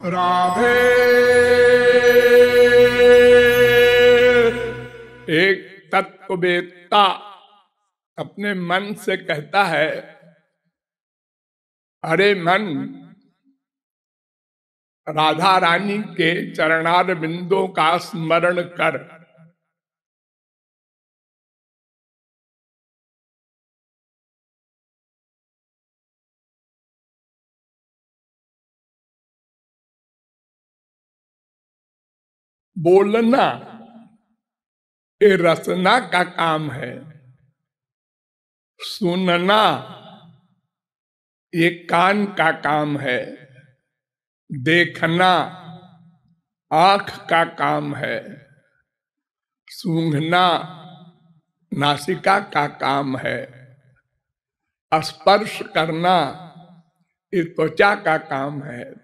राधे। एक तत्ववेत्ता अपने मन से कहता है, अरे मन, राधा रानी के चरणार बिंदों का स्मरण कर। बोलना ये रचना का काम है। सुनना, ये कान का काम है। देखना, आँख का काम है। सूंघना, नासिका का काम है। स्पर्श करना, ये त्वचा का काम है।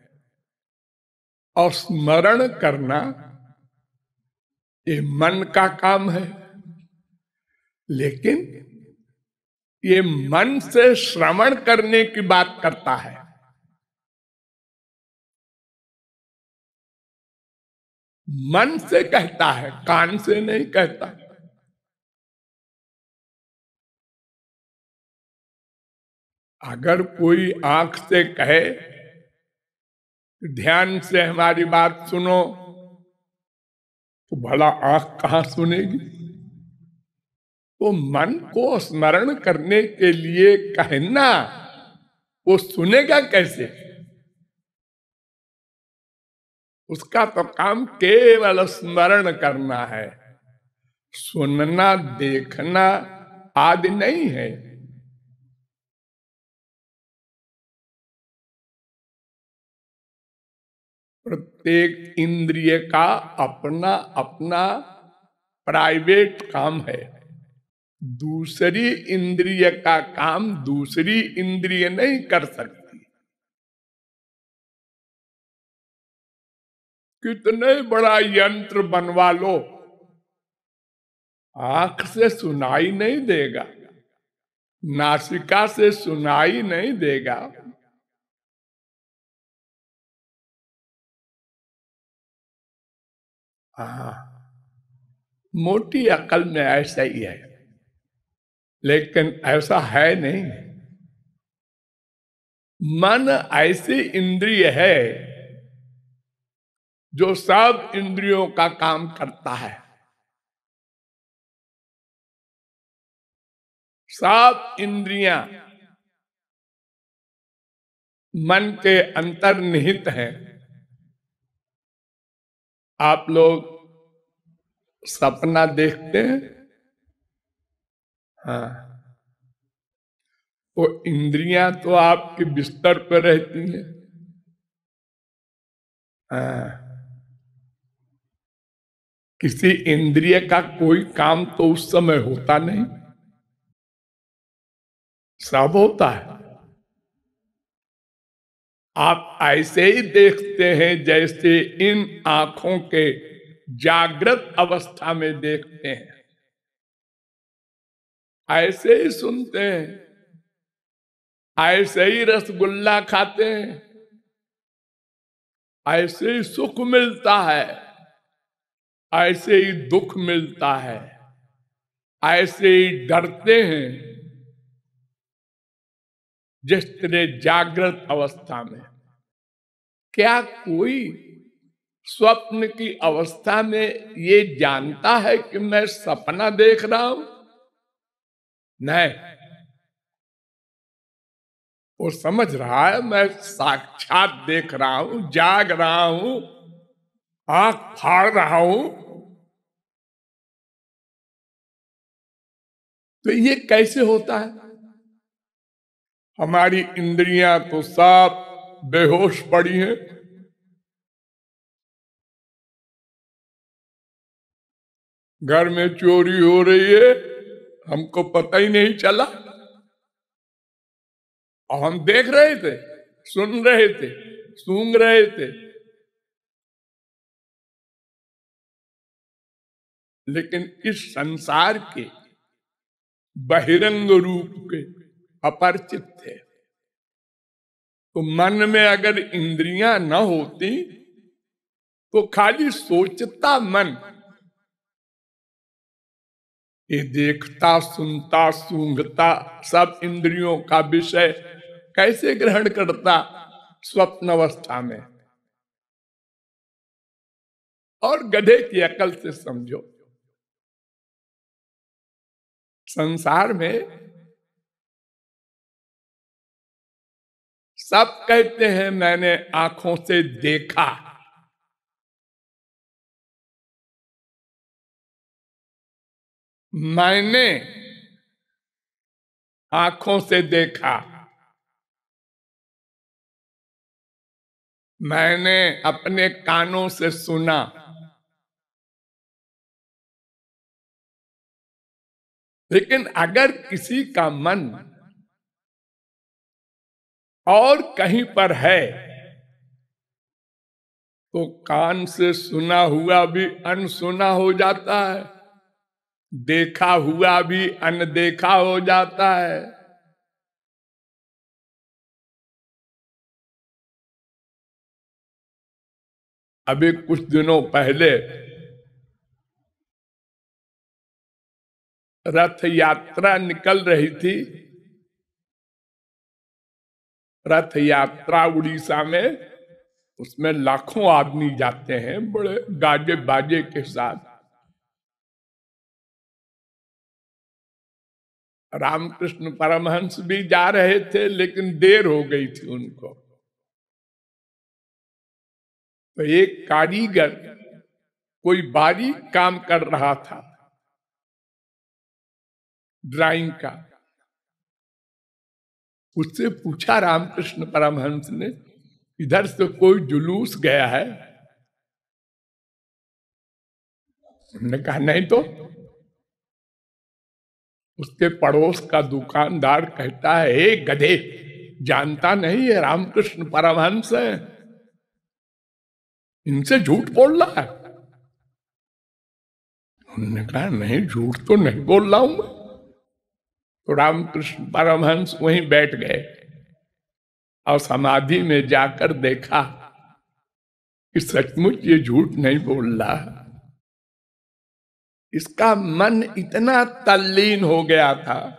और स्मरण करना ये मन का काम है। लेकिन ये मन से श्रवण करने की बात करता है। मन से कहता है, कान से नहीं कहता। अगर कोई आँख से कहे ध्यान से हमारी बात सुनो तो भला आँख कहाँ सुनेगी? तो मन को स्मरण करने के लिए कहना, वो सुनेगा कैसे? उसका तो काम केवल स्मरण करना है। सुनना, देखना आदि नहीं है। प्रत्येक इंद्रिय का अपना अपना प्राइवेट काम है। दूसरी इंद्रिय का काम दूसरी इंद्रिय नहीं कर सकती। कितने बड़ा यंत्र बनवा लो, आँख से सुनाई नहीं देगा, नासिका से सुनाई नहीं देगा। हाँ मोटी अकल में ऐसा ही है। लेकिन ऐसा है नहीं। मन ऐसी इंद्रिय है, जो सब इंद्रियों का काम करता है। सब इंद्रियाँ मन के अंतर्निहित हैं। आप लोग सपना देखते हैं? हाँ। वो इंद्रियाँ तो आपके बिस्तर पर रहती हैं। हाँ। किसी इंद्रिय का कोई काम तो उस समय होता नहीं। सब होता है। आप ऐसे ही देखते हैं जैसे इन आँखों के जागृत अवस्था में देखते हैं। ऐसे ही सुनते हैं, ऐसे ही रसगुल्ला खाते हैं, ऐसे ही सुख मिलता है, ऐसे ही दुख मिलता है, ऐसे ही डरते हैं। जिस तरह जागृत अवस्था में। क्या कोई स्वप्न की अवस्था में ये जानता है कि मैं सपना देख रहा हूँ? नहीं। वो समझ रहा है, मैं साक्षात देख रहा हूँ, जाग रहा हूँ, आँख फाड़ रहा हूँ। तो ये कैसे होता है? हमारी इंद्रियाँ तो साफ़ बेहोश पड़ी हैं। घर में चोरी हो रही है, हमको पता ही नहीं चला। और हम देख रहे थे, सुन रहे थे, सूंघ रहे थे। लेकिन इस संसार के बहिरंग रूप के अपरिचित थे। तो मन में अगर इंद्रियाँ न होती तो खाली सोचता मन। ये देखता, सुनता, सूंघता, सब इंद्रियों का विषय कैसे ग्रहण करता स्वप्न अवस्था में? और गधे की अकल से समझो। संसार में सब कहते हैं, मैंने आँखों से देखा। मैंने आँखों से देखा। मैंने अपने कानों से सुना। लेकिन अगर किसी का मन और कहीं पर है। तो कान से सुना हुआ भी अनसुना हो जाता है, देखा हुआ भी अनदेखा हो जाता है। अभी कुछ दिनों पहले रथ यात्रा निकल रही थी। रथ यात्रा उड़ीसा में उसमें लाखों आदमी जाते हैं बड़े गाजे बाजे के साथ। रामकृष्ण परमहंस भी जा रहे थे, लेकिन देर हो गई थी उनको। तो एक कारीगर कोई बारीक काम कर रहा था, ड्राइंग का। उससे पूछा रामकृष्ण परमहंस ने, इधर से कोई जुलूस गया है? उन्होंने कहा, नहीं तो। उसके पड़ोस का दुकानदार कहता है हे गधे, जानता नहीं है रामकृष्ण परमहंस है। इनसे झूठ बोल रहा है। उन्होंने कहा, नहीं, झूठ तो नहीं बोल रहा हूँ तो रामकृष्ण परमहंस वहीं बैठ गए और समाधि में जाकर देखा कि सचमुच ये झूठ नहीं बोल रहा इसका मन इतना तल्लीन हो गया था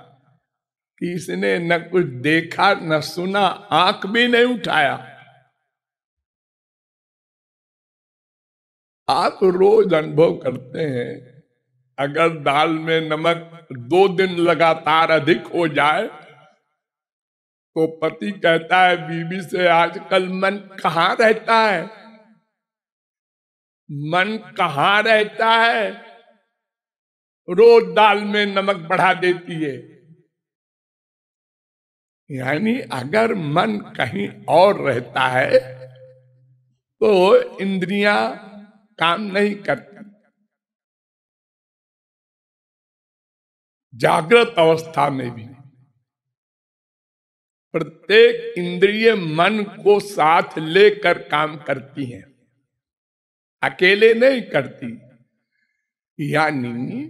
कि इसने न कुछ देखा, न सुना, आँख भी नहीं उठाया। आप रोज अनुभव करते हैं अगर दाल में नमक दो दिन लगातार अधिक हो जाए तो पति कहता है, बीबी से आजकल मन कहाँ रहता है? मन कहाँ रहता है? रोज दाल में नमक बढ़ा देती है। यानी अगर मन कहीं और रहता है तो इंद्रियाँ काम नहीं करती। जागृत अवस्था में भी। प्रत्येक इंद्रिय मन को साथ लेकर काम करती है। अकेले नहीं करती। यानी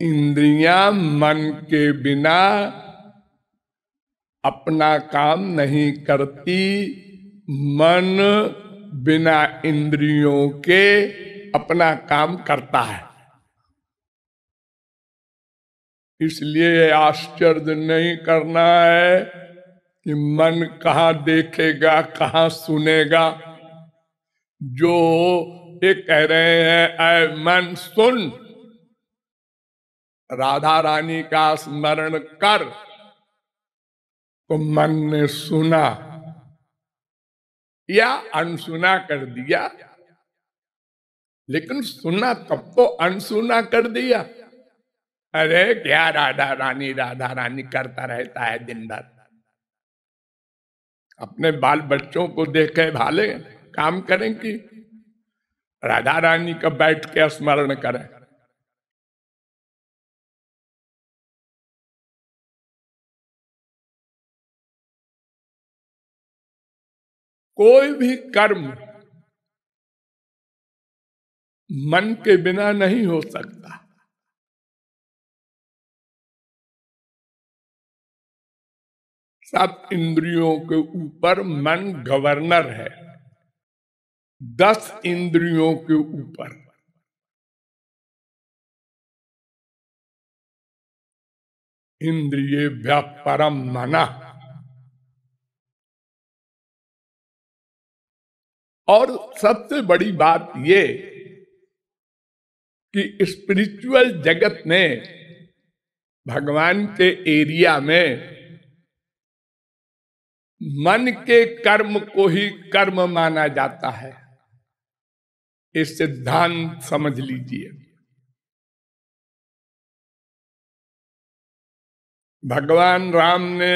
इंद्रिया मन के बिना अपना काम नहीं करती। मन बिना इंद्रियों के अपना काम करता है। इसलिए आश्चर्य नहीं करना है कि मन कहा देखेगा, कहा सुनेगा। जो ये कह रहे हैं, ऐ मन, सुन। राधा रानी का स्मरण कर। तो मन ने सुना या अनसुना कर दिया। लेकिन सुना तब तो अनसुना कर दिया। अरे क्या राधा रानी राधा रानी करता रहता है दिन भर अपने बाल बच्चों को देखे भाले, काम करें कि? राधा रानी का बैठ के स्मरण करें? कोई भी कर्म मन के बिना नहीं हो सकता। सब इंद्रियों के ऊपर मन गवर्नर है। दस इंद्रियों के ऊपर। इंद्रिय परम मना। और सबसे बड़ी बात ये कि स्पिरिचुअल जगत में, भगवान के एरिया में मन के कर्म को ही कर्म माना जाता है। इस सिद्धांत समझ लीजिए। भगवान राम ने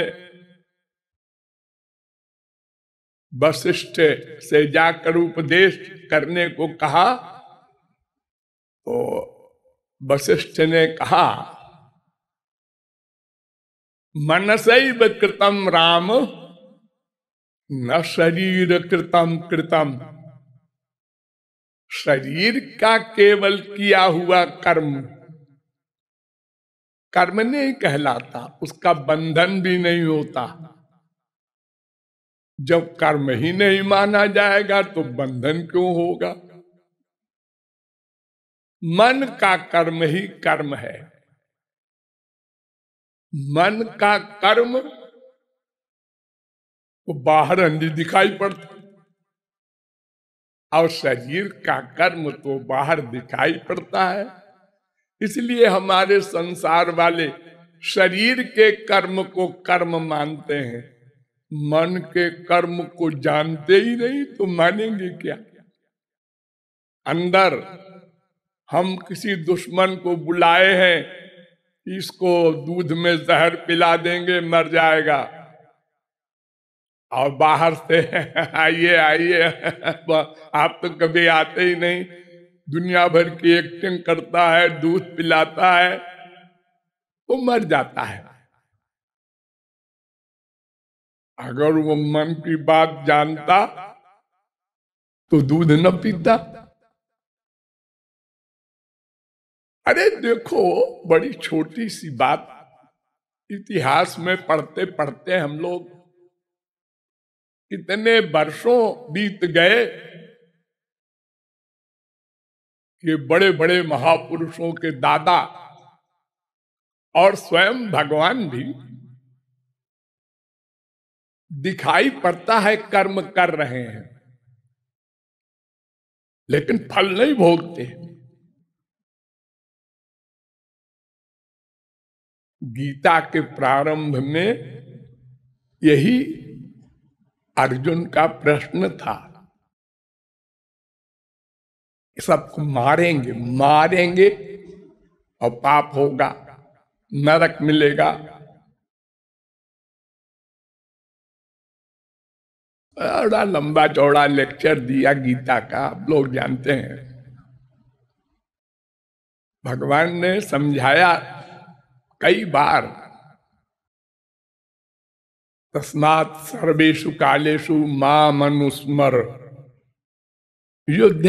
वशिष्ठ से जाकर उपदेश करने को कहा तो वशिष्ठ ने कहा, मनसैव कृतम राम न शरीर कृतम कृतम। शरीर का केवल किया हुआ कर्म। कर्म नहीं कहलाता, उसका बंधन भी नहीं होता। जब कर्म ही नहीं माना जाएगा तो बंधन क्यों होगा? मन का कर्म ही कर्म है। मन का कर्म वो बाहर अंधी दिखाई पड़ता। और शरीर का कर्म तो बाहर दिखाई पड़ता है। इसलिए हमारे संसार वाले शरीर के कर्म को कर्म मानते हैं। मन के कर्म को जानते ही नहीं तो मानेंगे क्या? अंदर हम किसी दुश्मन को बुलाए हैं, इसको दूध में जहर पिला देंगे, मर जाएगा। और बाहर से आइए आइए। आप तो कभी आते ही नहीं। दुनिया भर की एक्टिंग करता है, दूध पिलाता है, वो मर जाता है। अगर वो मन की बात जानता तो दूध न पीता। अरे देखो, बड़ी छोटी सी बात। इतिहास में पढ़ते पढ़ते हम लोग कितने वर्षों बीत गए कि बड़े बड़े महापुरुषों के दादा और स्वयं भगवान भी दिखाई पड़ता है कर्म कर रहे हैं। लेकिन फल नहीं भोगते। गीता के प्रारंभ में यही अर्जुन का प्रश्न था। सबको मारेंगे मारेंगे और पाप होगा, नरक मिलेगा। बड़ा लंबा चौड़ा लेक्चर दिया गीता का, आप लोग जानते हैं। भगवान ने समझाया कई बार तस्मात सर्वेशु कालेशु माँ मनुस्मर युद्ध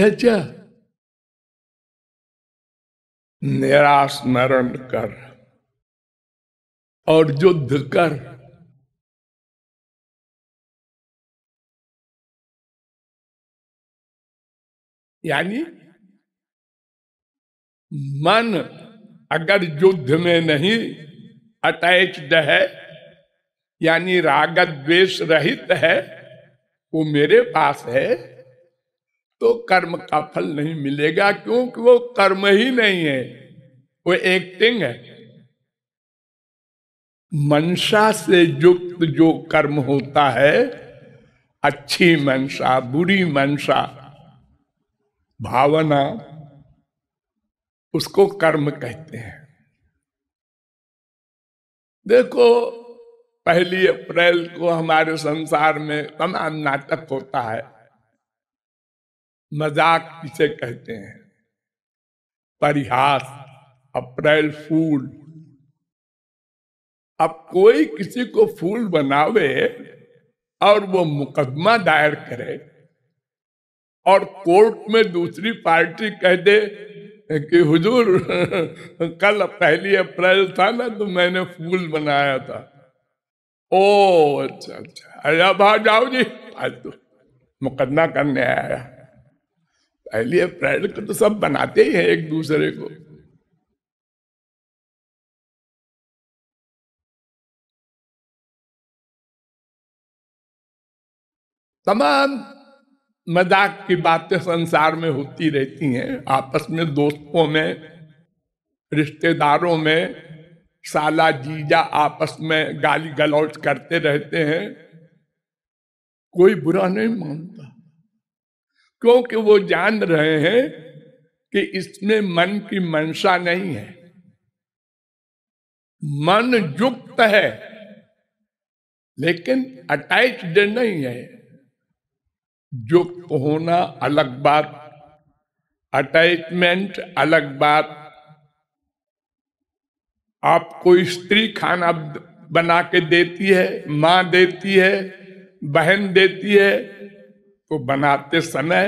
मेरा स्मरण कर और युद्ध कर। यानी मन अगर युद्ध में नहीं, अटैच्ड है यानी रागत द्वेष रहित है, वो मेरे पास है तो कर्म का फल नहीं मिलेगा क्योंकि वो कर्म ही नहीं है। वो एक्टिंग है। मनसा से युक्त जो कर्म होता है, अच्छी मनसा बुरी मनसा भावना, उसको कर्म कहते हैं। देखो पहली अप्रैल को हमारे संसार में तमाम नाटक होता है। मज़ाक किसे कहते हैं? परिहास, अप्रैल फूल। अब कोई किसी को फूल बनावे और वो मुकदमा दायर करे और कोर्ट में दूसरी पार्टी कह दे कि, हुजूर, कल पहली अप्रैल था ना तो मैंने फूल बनाया था। ओ अच्छा अच्छा अरे आ जाओ जी फालतू मुकदमा करने आया पहले अप्रैल को तो सब बनाते ही हैं एक दूसरे को तमाम मज़ाक की बातें संसार में होती रहती हैं आपस में दोस्तों में रिश्तेदारों में साला जीजा आपस में गाली गलौज करते रहते हैं। कोई बुरा नहीं मानता। क्योंकि वो जान रहे हैं कि इसमें मन की मंशा नहीं है। मन युक्त है, लेकिन अटैच्ड नहीं है। युक्त होना अलग बात, अटैचमेंट अलग बात आपको स्त्री खाना बना के देती है, माँ देती है, बहन देती है तो बनाते समय,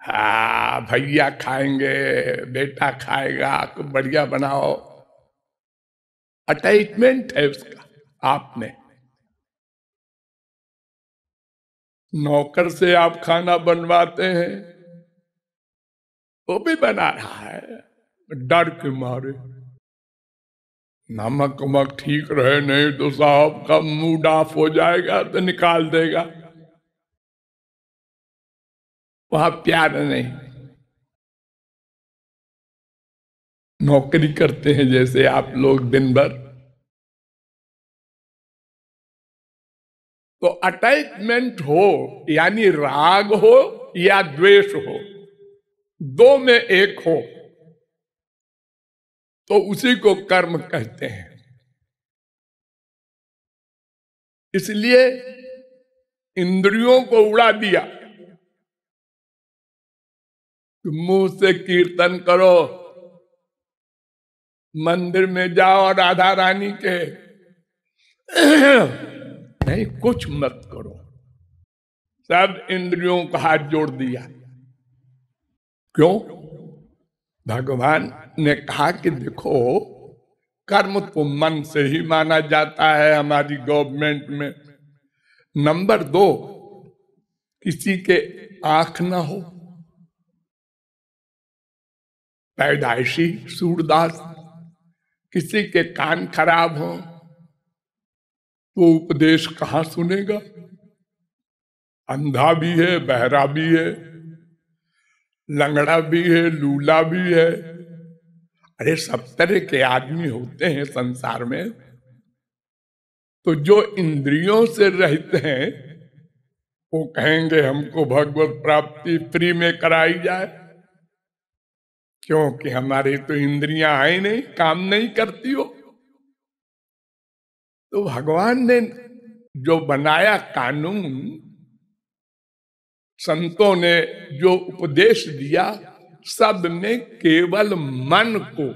हा, भैया खाएँगे, बेटा खाएगा तो बढ़िया बनाओ। अटैचमेंट है उसका, आपने। नौकर से आप खाना बनवाते हैं, वो भी बना रहा है, डर के मारे। नमक उमक ठीक रहे, नहीं तो साहब का मूड ऑफ़ हो जाएगा तो निकाल देगा। वहाँ प्यार नहीं। नौकरी करते हैं जैसे आप लोग दिन भर तो अटैचमेंट हो, यानी राग हो या द्वेष हो, दो में एक हो। तो उसी को कर्म कहते हैं। इसलिए इंद्रियों को उड़ा दिया मुँह से कीर्तन करो, मंदिर में जाओ राधा रानी के। नहीं, कुछ मत करो। सब इंद्रियों का हाथ जोड़ दिया। क्यों? भगवान ने कहा कि देखो, कर्म तो मन से ही माना जाता है हमारी गवर्नमेंट में। नंबर दो, किसी के आँख ना हो। पैदाइशी सूरदास, किसी के कान खराब हो तो उपदेश कहाँ सुनेगा? अंधा भी है, बहरा भी है लंगड़ा भी है, लूला भी है। अरे, सब तरह के आदमी होते हैं संसार में। तो जो इंद्रियों से रहते हैं, वो कहेंगे, हमको भगवत प्राप्ति फ्री में कराई जाए। क्योंकि हमारी तो इंद्रियाँ आई नहीं, काम नहीं करती हो तो भगवान ने जो बनाया कानून संतों ने जो उपदेश दिया, सब में केवल मन को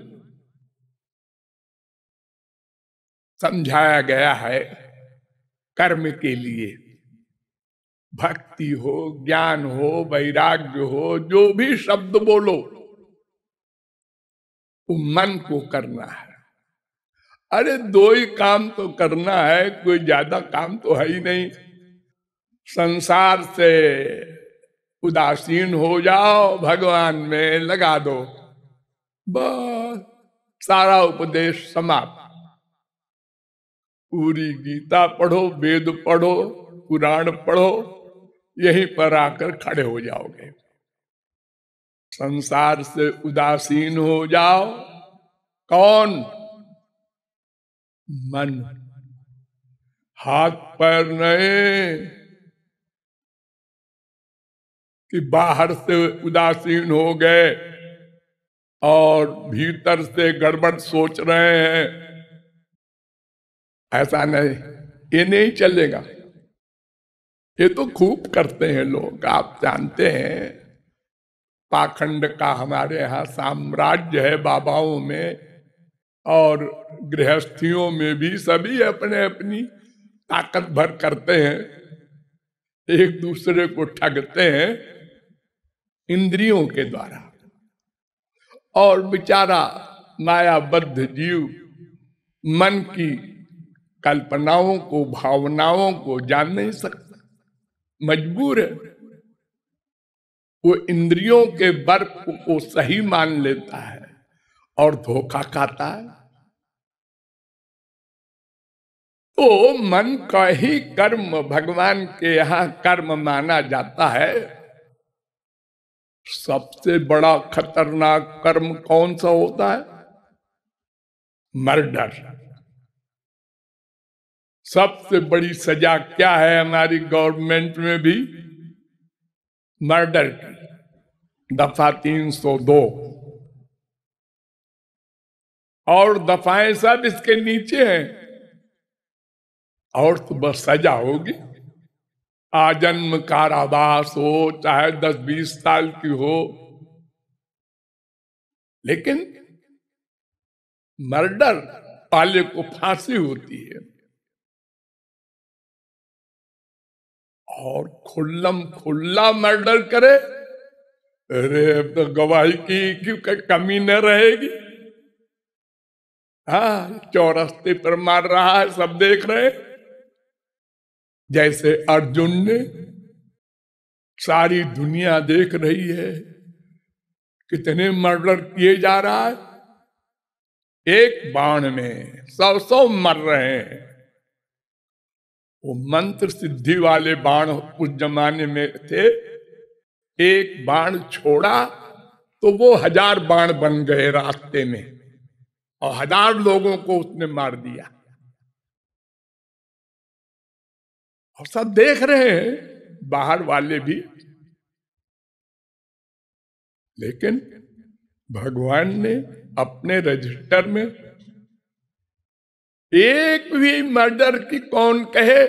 समझाया गया है कर्म के लिए। भक्ति हो, ज्ञान हो, वैराग्य हो, जो भी शब्द बोलो, वो मन को करना है। अरे दो ही काम तो करना है, कोई ज़्यादा काम तो है ही नहीं। संसार से उदासीन हो जाओ, भगवान में लगा दो। बस, सारा उपदेश समाप्त। पूरी गीता पढ़ो, वेद पढ़ो, पुराण पढ़ो, यहीं पर आकर खड़े हो जाओगे। संसार से उदासीन हो जाओ, कौन? मन। हाथ, पैर नहीं कि बाहर से उदासीन हो गए और भीतर से गड़बड़ सोच रहे हैं। ऐसा नहीं, ये नहीं चलेगा। ये तो खूब करते हैं लोग, आप जानते हैं। पाखंड का हमारे यहाँ साम्राज्य है बाबाओं में और गृहस्थियों में भी सभी अपने अपनी ताकत भर करते हैं। एक दूसरे को ठगते हैं। इंद्रियों के द्वारा। और बेचारा मायाबद्ध जीव मन की कल्पनाओं को, भावनाओं को जान नहीं सकता। मजबूर है। वो इंद्रियों के बर्फ़ को सही मान लेता है और धोखा खाता है। तो मन का ही कर्म भगवान के यहाँ कर्म माना जाता है। सबसे बड़ा खतरनाक कर्म कौन सा होता है? मर्डर। सबसे बड़ी सजा क्या है हमारी गवर्नमेंट में भी? मर्डर की। दफ़ा तीन सौ दो। और दफाएँ सब इसके नीचे हैं। और तो बस सजा होगी। आजन्म कारावास हो चाहे दस बीस साल की हो। लेकिन मर्डर पाले को फांसी होती है। और खुल्लम खुल्ला मर्डर करे, अरे अब तो गवाही की क्यों कमी न रहेगी? हाँ चौरस्ते पर मार रहा है, सब देख रहे जैसे अर्जुन ने सारी दुनिया देख रही है, कितने मर्डर किए जा रहा है। एक बाण में सौ सौ मर रहे हैं। वो मंत्र सिद्धि वाले बाण उस जमाने में थे। एक बाण छोड़ा तो वो हज़ार बाण बन गए रास्ते में, और हज़ार लोगों को उसने मार दिया। और सब देख रहे हैं, बाहर वाले भी। लेकिन भगवान ने अपने रजिस्टर में एक भी मर्डर की कौन कहे?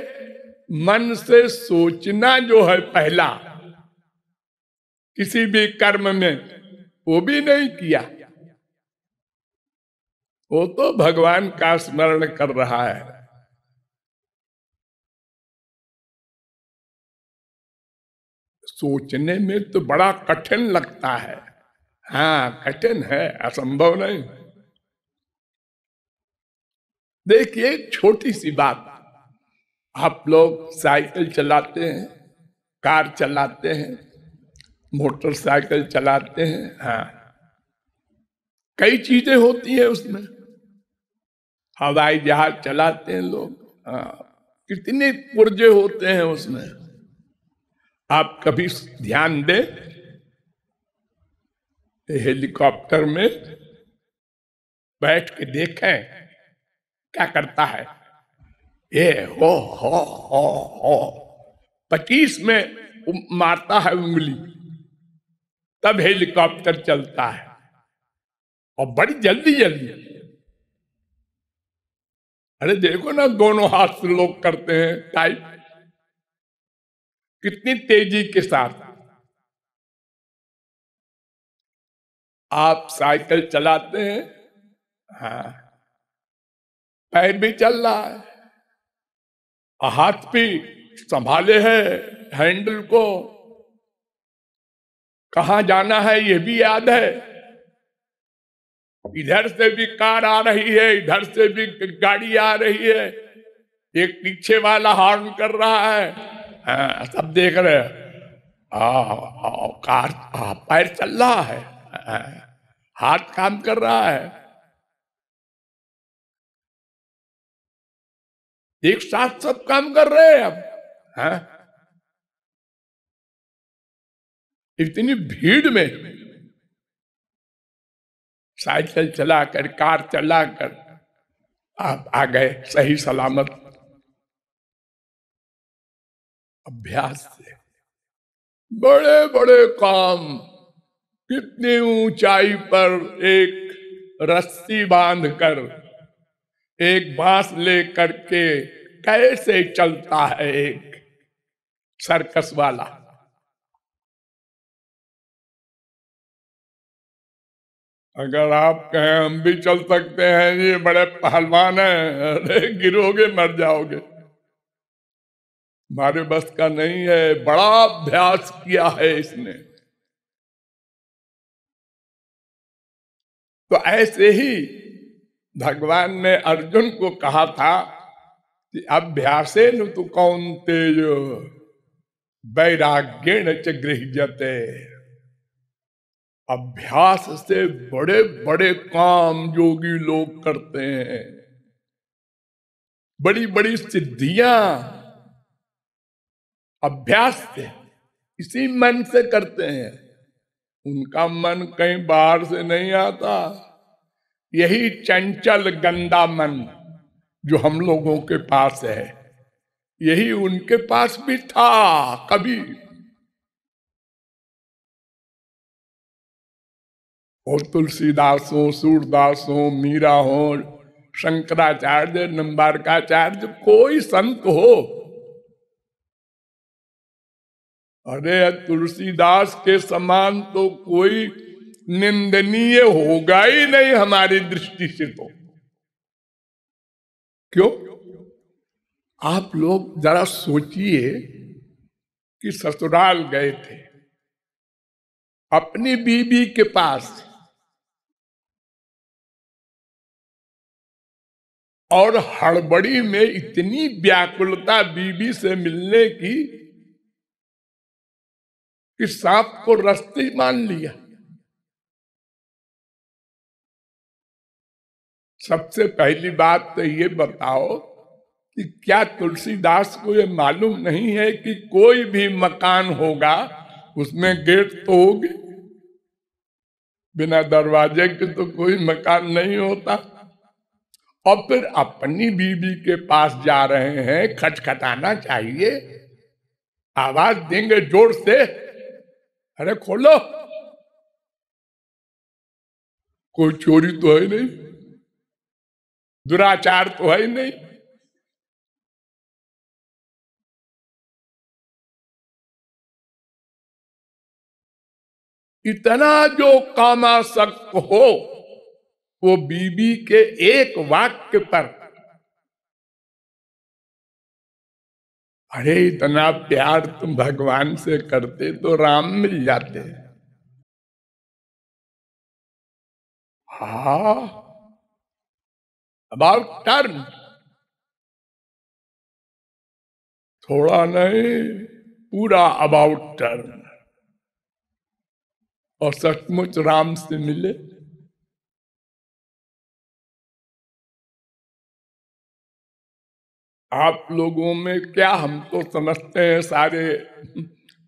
मन से सोचना जो है पहला। किसी भी कर्म में वो भी नहीं किया। वो तो भगवान का स्मरण कर रहा है। सोचने में तो बड़ा कठिन लगता है। हाँ कठिन है, असंभव नहीं। देखिए छोटी सी बात। आप लोग साइकिल चलाते हैं, कार चलाते हैं, मोटरसाइकिल चलाते हैं हाँ। कई चीज़ें होती है उसमें। हवाई जहाज़ चलाते हैं लोग हाँ। कितने पुर्जे होते हैं उसमें। आप कभी ध्यान दें? हेलीकॉप्टर में बैठ के देखें, क्या करता है? ये हो हो हो हो। पच्चीस में मारता है उंगली। तब हेलीकॉप्टर चलता है। और बड़ी जल्दी जल्दी। अरे देखो ना, दोनों हाथ से लोग करते हैं, टाइप। कितनी तेज़ी के साथ। आप साइकिल चलाते हैं हाँ। पैर भी चल रहा है, हाथ भी संभाले है हैंडल को। कहा जाना है ये भी याद है। इधर से भी कार आ रही है, इधर से भी गाड़ी आ रही है। एक पीछे वाला हॉर्न कर रहा है। सब देख रहे कार पैर चल रहा है हाथ काम कर रहा है। एक साथ सब काम कर रहे हैं अब, है? इतनी भीड़ में साइकिल चलाकर, कार चलाकर आप आ गए, सही सलामत। अभ्यास से। बड़े बड़े काम, कितनी ऊंचाई पर एक रस्सी बांधकर, एक बाँस लेकर के कैसे चलता है एक सर्कस वाला? अगर आप कहें, हम भी चल सकते हैं, ये बड़े पहलवान हैं। अरे, गिरोगे, मर जाओगे। हमारे बस का नहीं है, बड़ा अभ्यास किया है इसने। तो ऐसे ही भगवान ने अर्जुन को कहा था अभ्यासे न तो कौन तेज वैराग्यण च गृहते अभ्यास से बड़े बड़े काम योगी लोग करते हैं। बड़ी बड़ी सिद्धियाँ अभ्यास से, इसी मन से करते हैं। उनका मन कहीं बाहर से नहीं आता। यही चंचल गंदा मन जो हम लोगों के पास है। यही उनके पास भी था कभी। और तुलसीदास हो सूरदास हो मीरा हो शंकराचार्य, नंबारकाचार्य, कोई संत हो अरे तुलसीदास के समान तो कोई निंदनीय होगा ही नहीं हमारी दृष्टि से तो। क्यों? आप लोग जरा सोचिए कि ससुराल गए थे, अपनी बीबी के पास, और हड़बड़ी में इतनी व्याकुलता बीबी से मिलने की कि सांप को रस्ते मान लिया। सबसे पहली बात तो ये बताओ कि क्या तुलसीदास को ये मालूम नहीं है कि कोई भी मकान होगा, उसमें गेट तो होगी? बिना दरवाजे के तो कोई मकान नहीं होता। और फिर अपनी बीबी के पास जा रहे हैं, खटखटाना चाहिए। आवाज़ देंगे ज़ोर से। अरे खोलो। कोई चोरी तो है नहीं। दुराचार तो है नहीं। इतना जो कामासक्त हो, वो बीबी के एक वाक्य पर अरे, इतना प्यार तुम भगवान से करते तो राम मिल जाते। हा। अबाउट टर्न थोड़ा नहीं, पूरा अबाउट टर्न और सचमुच राम से मिले। आप लोगों में क्या हम तो समझते हैं सारे?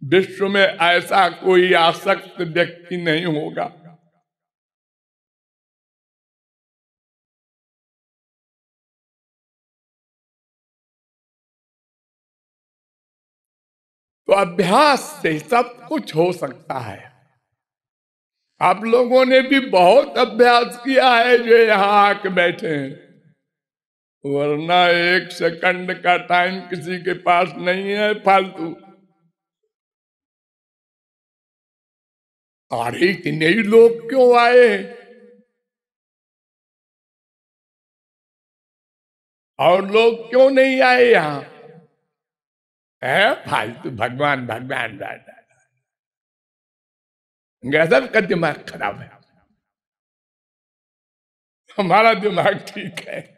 विश्व में ऐसा कोई आसक्त व्यक्ति नहीं होगा। तो अभ्यास से सब कुछ हो सकता है। आप लोगों ने भी बहुत अभ्यास किया है जो यहाँ आके बैठे हैं। वरना एक सेकंड का टाइम किसी के पास नहीं है, फालतू। अरे, इतने ही लोग क्यों आए? और लोग क्यों नहीं आए यहाँ? है? फालतू, भगवान भगवान गजब का दिमाग खराब है। हमारा दिमाग ठीक है।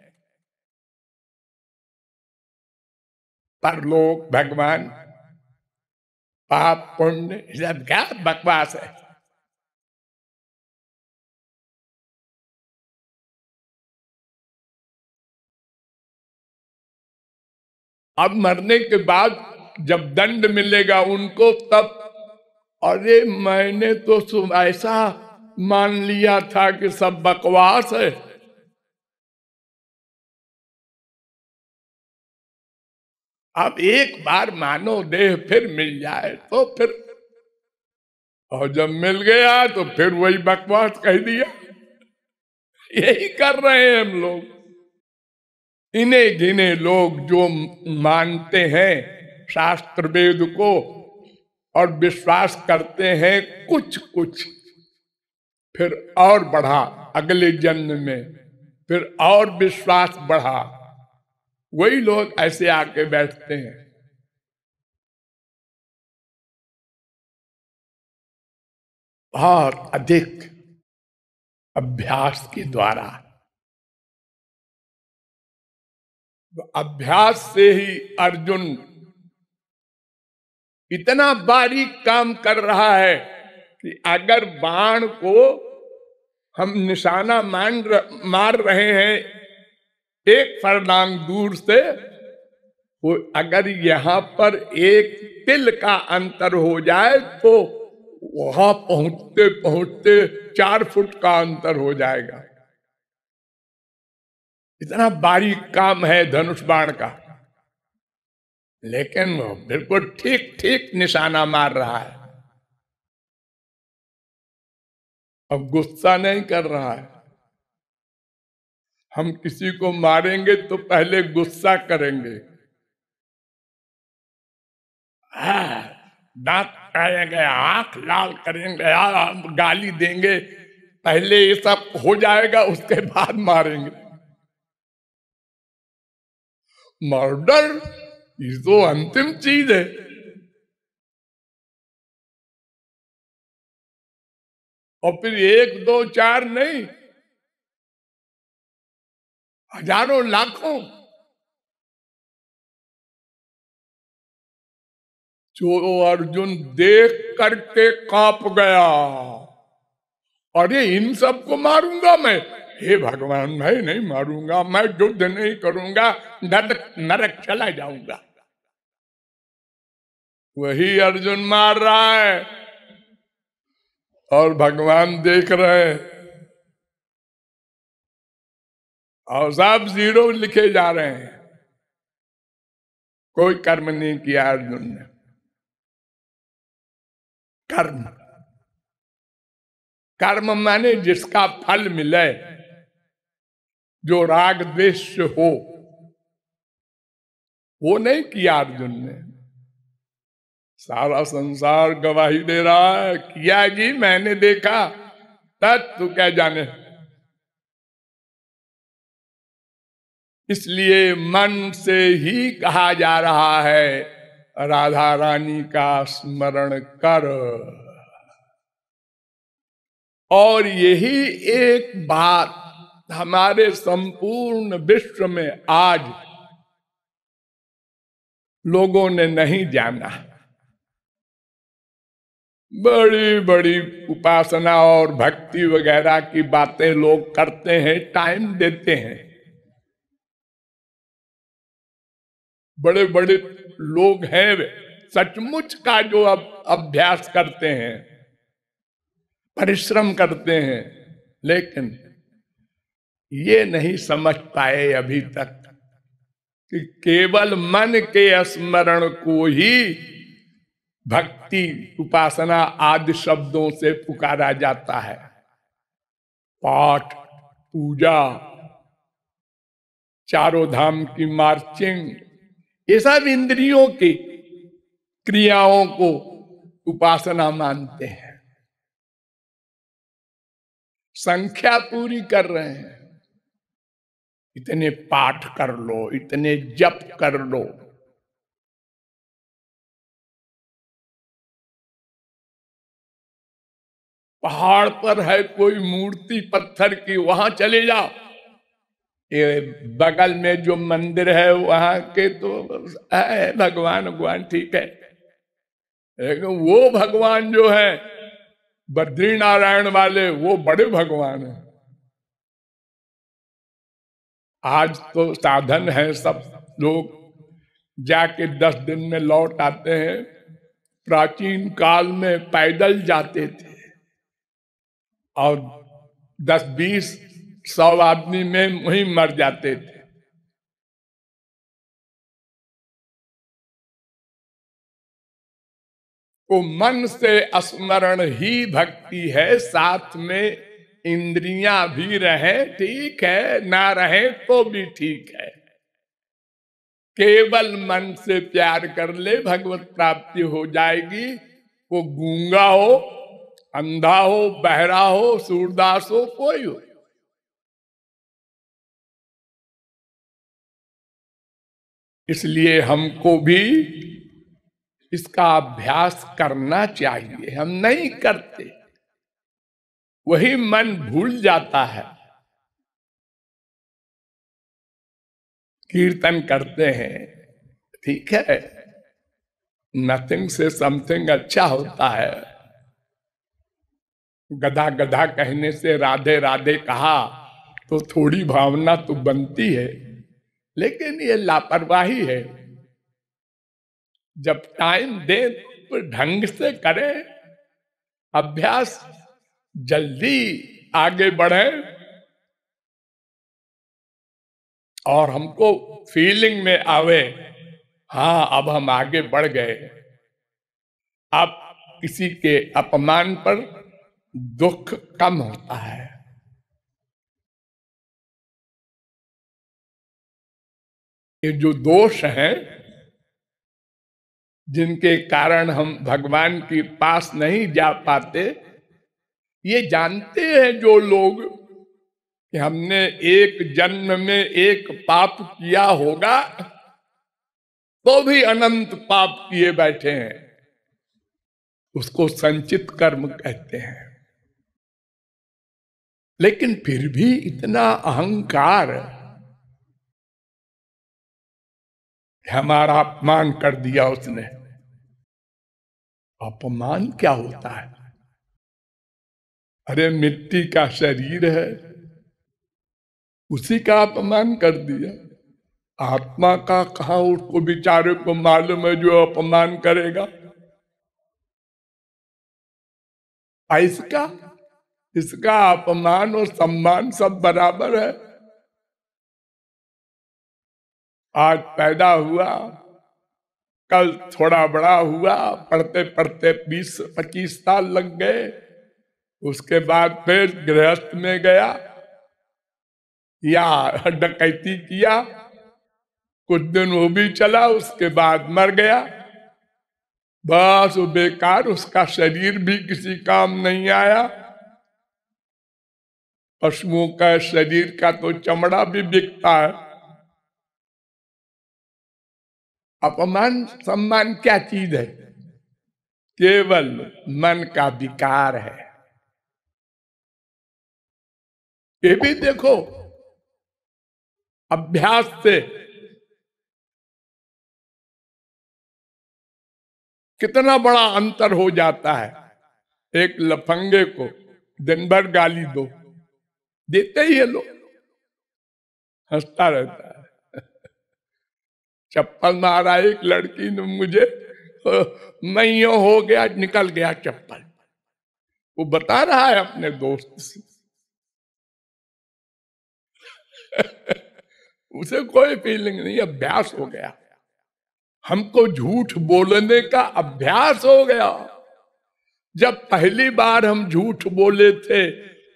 परलोक भगवान, पाप पुण्य सब क्या बकवास है। अब मरने के बाद जब दंड मिलेगा उनको तब, अरे मैंने तो ऐसा मान लिया था कि सब बकवास है। अब एक बार मानो देह फिर मिल जाए तो फिर और जब मिल गया तो फिर वही बकवास कह दिया। यही कर रहे हैं हम लोग। इन्हें गिने लोग जो मानते हैं, शास्त्र वेद को, और विश्वास करते हैं कुछ कुछ फिर और बढ़ा अगले जन्म में। फिर और विश्वास बढ़ा। वही लोग ऐसे आके बैठते हैं। बहुत अधिक अभ्यास के द्वारा। तो अभ्यास से ही अर्जुन इतना बारीक काम कर रहा है कि अगर बाण को हम निशाना मान र, मार रहे हैं एक फरलांग दूर से वो अगर यहाँ पर एक तिल का अंतर हो जाए तो वहाँ पहुँचते पहुँचते चार फुट का अंतर हो जाएगा। इतना बारीक काम है धनुष बाण का। लेकिन वो बिल्कुल ठीक ठीक निशाना मार रहा है। अब गुस्सा नहीं कर रहा है। हम किसी को मारेंगे तो पहले गुस्सा करेंगे। दांत करेंगे आँख लाल करेंगे गाली देंगे, पहले ये सब हो जाएगा, उसके बाद मारेंगे। मर्डर ये तो अंतिम चीज़ है। और फिर एक, दो, चार नहीं हज़ारों लाखों जो अर्जुन देख करके काँप गया। अरे, इन सबको मारूँगा मैं। हे भगवान, मैं नहीं मारूँगा, मैं युद्ध नहीं करूँगा नरक नरक चला जाऊँगा। वही अर्जुन मार रहा है। और भगवान देख रहे हैं। और सब ज़ीरो लिखे जा रहे हैं। कोई कर्म नहीं किया अर्जुन ने। कर्म। कर्म माने जिसका फल मिले, जो राग द्वेष हो। वो नहीं किया अर्जुन ने। सारा संसार गवाही दे रहा है, किया जी मैंने देखा तू क्या जाने। इसलिए मन से ही कहा जा रहा है, राधा रानी का स्मरण कर। और यही एक बात हमारे संपूर्ण विश्व में आज लोगों ने नहीं जाना। बड़ी बड़ी उपासना और भक्ति वगैरह की बातें लोग करते हैं, टाइम देते हैं। बड़े बड़े लोग हैं वे। सचमुच का जो अब अभ्यास करते हैं, परिश्रम करते हैं, लेकिन ये नहीं समझ पाए अभी तक कि केवल मन के स्मरण को ही भक्ति, उपासना आदि शब्दों से पुकारा जाता है। पाठ, पूजा, चारों धाम की मार्चिंग ये सब इंद्रियों की क्रियाओं को उपासना मानते हैं। संख्या पूरी कर रहे हैं। इतने पाठ कर लो, इतने जप कर लो। पहाड़ पर है कोई मूर्ति, पत्थर की, वहाँ चले जाओ। ये बगल में जो मंदिर है, वहाँ के तो है, भगवान भगवान ठीक है। लेकिन वो भगवान जो है बद्री नारायण वाले, वो बड़े भगवान है। आज तो साधन है सब लोग, जाके दस दिन में लौट आते हैं। प्राचीन काल में पैदल जाते थे। और दस, बीस सौ आदमी में वही मर जाते थे। वो मन से स्मरण ही भक्ति है, साथ में इंद्रियाँ भी रहे, ठीक है, ना रहे तो भी ठीक है। केवल मन से प्यार कर ले, भगवत प्राप्ति हो जाएगी। वो गूँगा हो, अंधा हो, बहरा हो, सूरदास हो, कोई हो। इसलिए हमको भी इसका अभ्यास करना चाहिए। हम नहीं करते, वही मन भूल जाता है। कीर्तन करते हैं, ठीक है? नथिंग से समथिंग अच्छा होता है। गधा गधा कहने से राधे राधे कहा तो थोड़ी भावना तो बनती है। लेकिन ये लापरवाही है। जब टाइम दे तो ढंग से करें, अभ्यास जल्दी आगे बढ़े और हमको फीलिंग में आवे हाँ अब हम आगे बढ़ गए। अब किसी के अपमान पर दुख कम होता है। ये जो दोष हैं, जिनके कारण हम भगवान के पास नहीं जा पाते, ये जानते हैं जो लोग कि हमने एक जन्म में एक पाप किया होगा तो भी अनंत पाप किए बैठे हैं। उसको संचित कर्म कहते हैं। लेकिन फिर भी इतना अहंकार हमारा अपमान कर दिया उसने। अपमान क्या होता है? अरे, मिट्टी का शरीर है। उसी का अपमान कर दिया। आत्मा का कहा उसको बिचारे को मालूम है जो अपमान करेगा? इसका? इसका अपमान और सम्मान सब बराबर है। आज पैदा हुआ, कल थोड़ा बड़ा हुआ, पढ़ते पढ़ते बीस, पच्चीस साल लग गए। उसके बाद फिर गृहस्थ में गया, या डकैती किया। कुछ दिन वो भी चला, उसके बाद मर गया। बस वो बेकार, उसका शरीर भी किसी काम नहीं आया। पशुओं का शरीर का तो चमड़ा भी बिकता है। अपमान, सम्मान क्या चीज़ है? केवल मन का विकार है। ये भी देखो, अभ्यास से कितना बड़ा अंतर हो जाता है। एक लफंगे को दिन भर गाली दो, देते ही है लोग, हंसता रहता चप्पल मारा एक लड़की ने मुझे मैं यो हो गया, निकल गया चप्पल वो बता रहा है अपने दोस्त से। उसे कोई फीलिंग नहीं, अभ्यास हो गया। हमको झूठ बोलने का अभ्यास हो गया। जब पहली बार हम झूठ बोले थे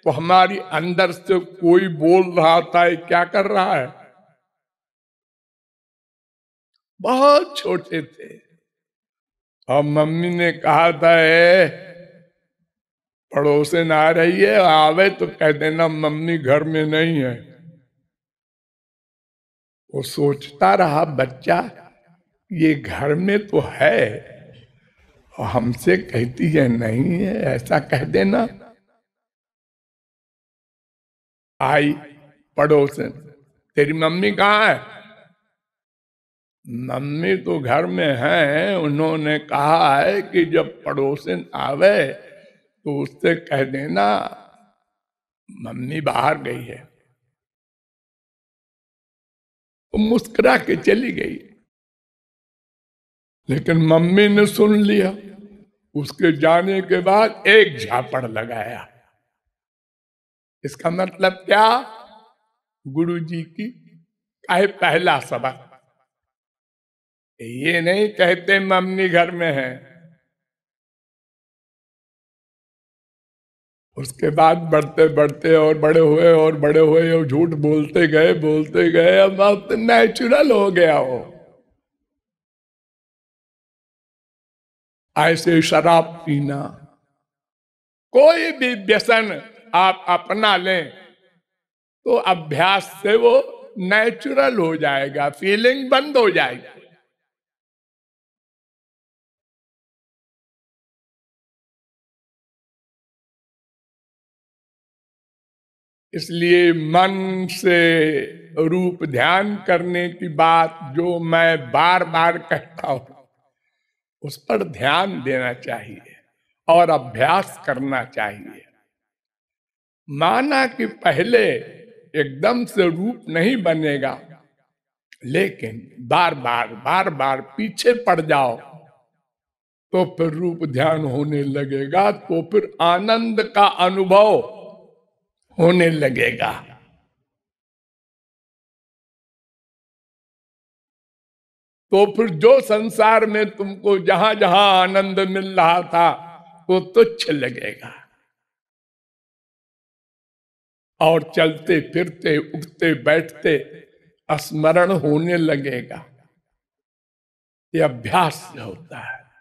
तो हमारी अंदर से कोई बोल रहा था क्या कर रहा है? बहुत छोटे थे। और मम्मी ने कहा था ए, पड़ोसन आ रही है आवे तो कह देना मम्मी घर में नहीं है। वो सोचता रहा बच्चा ये घर में तो है और हमसे कहती है नहीं है ऐसा कह देना। आई पड़ोसन तेरी मम्मी कहाँ है? मम्मी तो घर में है, उन्होंने कहा है कि जब पड़ोसन आवे तो उससे कह देना मम्मी बाहर गई है। तो मुस्कुरा के चली गई। लेकिन मम्मी ने सुन लिया। उसके जाने के बाद एक झापड़ लगाया। इसका मतलब क्या? गुरु जी की काहे पहला सबक। ये नहीं कहते मम्मी घर में है। उसके बाद बढ़ते बढ़ते और बड़े हुए और बड़े हुए और झूठ बोलते गए बोलते गए, अब नेचुरल हो गया हो। ऐसे शराब पीना, कोई भी व्यसन आप अपना लें तो अभ्यास से वो नेचुरल हो जाएगा फीलिंग बंद हो जाएगी। इसलिए मन से रूप ध्यान करने की बात जो मैं बार बार कहता हूँ, उस पर ध्यान देना चाहिए और अभ्यास करना चाहिए। माना कि पहले एकदम से रूप नहीं बनेगा, लेकिन बार बार बार बार पीछे पड़ जाओ तो फिर रूप ध्यान होने लगेगा तो फिर आनंद का अनुभव होने लगेगा। तो फिर जो संसार में तुमको जहाँ जहाँ आनंद मिल रहा था, वो तुच्छ लगेगा। और चलते फिरते उठते बैठते स्मरण होने लगेगा। ये अभ्यास होता है।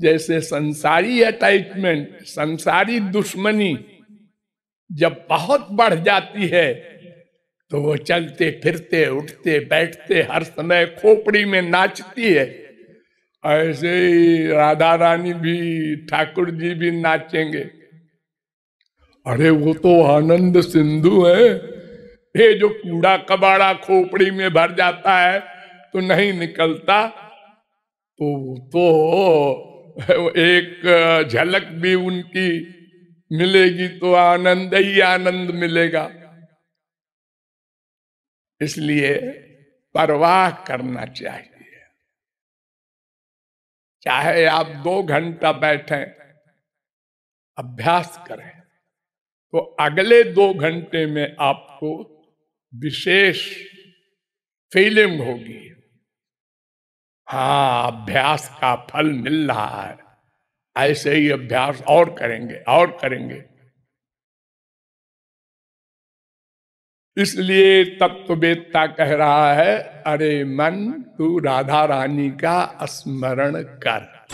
जैसे संसारी अटैचमेंट संसारी दुश्मनी जब बहुत बढ़ जाती है तो वो चलते फिरते, उठते, बैठते, हर समय खोपड़ी में नाचती है। ऐसे ही राधा रानी भी, ठाकुर जी भी नाचेंगे। अरे वो तो आनंद सिंधु है। ये जो कूड़ा कबाड़ा खोपड़ी में भर जाता है तो नहीं निकलता। तो तो एक झलक भी उनकी मिलेगी तो आनंद, ही आनंद मिलेगा। इसलिए परवाह करना चाहिए। चाहे आप दो घंटा बैठे, अभ्यास करें तो अगले दो घंटे में आपको विशेष फीलिंग होगी। हाँ अभ्यास का फल मिल रहा है। ऐसे ही अभ्यास और करेंगे और करेंगे। इसलिए तत्ववेत्ता कह रहा है, अरे मन, तू राधा रानी का स्मरण कर।